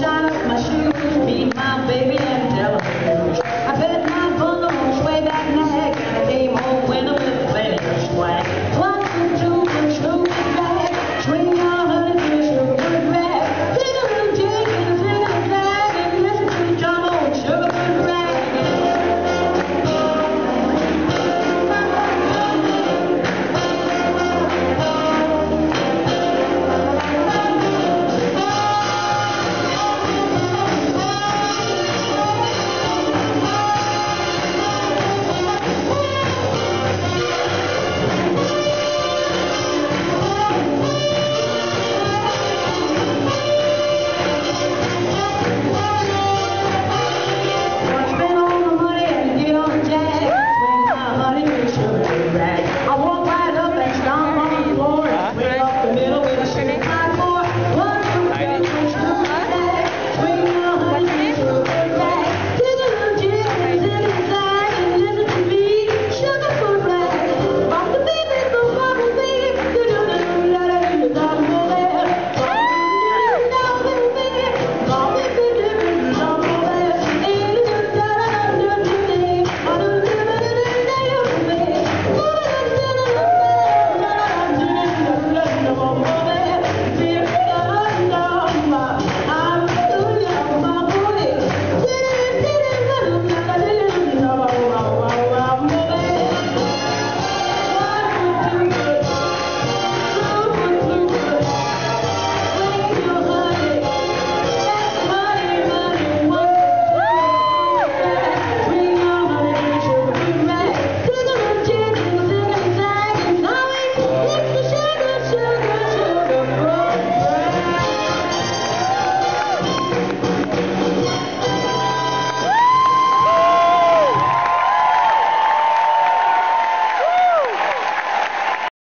shine my shoes, beat my baby